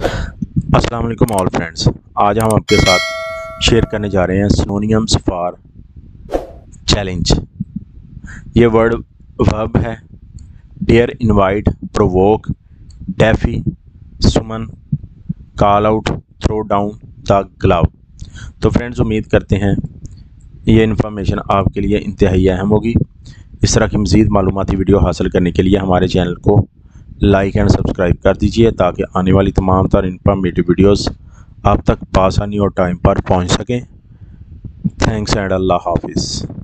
अस्सलाम वालेकुम all friends आज हम आपके साथ शेयर करने जा रहे हैं सिनोनियम्स फॉर चैलेंज ये वर्ड वर्ब है। Dare invite provoke defy summon call out throw down the glove तो फ्रेंड्स उम्मीद करते हैं ये इन्फॉर्मेशन आपके लिए इंतहाई अहम होगी। इस तरह की मज़ीद मालूमती वीडियो हासिल करने के लिए हमारे चैनल को लाइक एंड सब्सक्राइब कर दीजिए ताकि आने वाली तमाम तर इन्फॉर्मेटिव वीडियोस आप तक आसानी और टाइम पर पहुँच सकें। थैंक्स एंड अल्लाह हाफिज़।